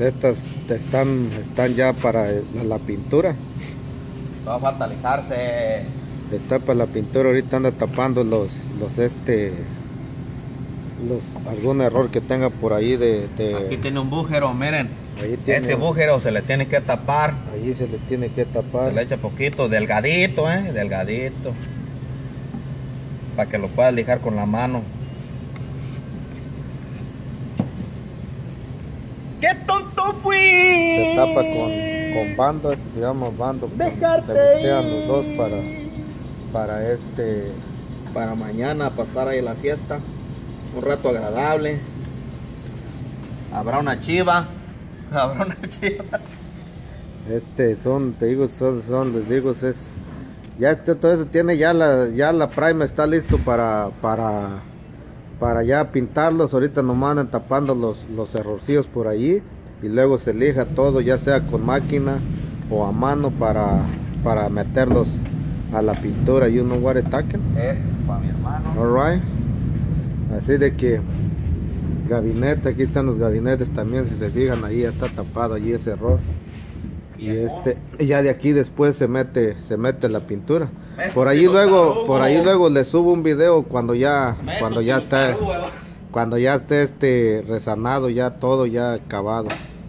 estas están, están ya para la, la pintura. No falta alejarse. Está para la pintura, ahorita anda tapando los, los este, los, algún error que tenga por ahí de, de- Aquí tiene un bújero, miren. ahí tiene- Ese bújero se le tiene que tapar. ahí se le tiene que Se tapar. le echa poquito, delgadito, eh, delgadito. Para que lo pueda lijar con la mano. ¡Qué tonto fui! Se tapa con, con bando, este se llama bando. Dejarte se los dos para, para este, Para mañana pasar ahí la fiesta. Un rato agradable. Habrá una chiva. Habrá una chiva. este son, te digo, son, son, les digo, es, ya este- todo eso tiene ya la, ya la prime está listo para, para, para ya pintarlos, ahorita nomás andan tapando los, los errorcillos por allí y luego se lija todo, ya sea con máquina o a mano para, para meterlos a la pintura, you know what I'm talking? Es para mi hermano. Alright. Así de que gabinete, aquí están los gabinetes también, si se fijan ahí ya está tapado allí ese error. Y este, ya de aquí después se mete, se mete la pintura. Por ahí luego, por ahí luego le subo un video cuando ya, cuando ya está, cuando ya esté este resanado, ya todo ya acabado.